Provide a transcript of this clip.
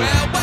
well, well.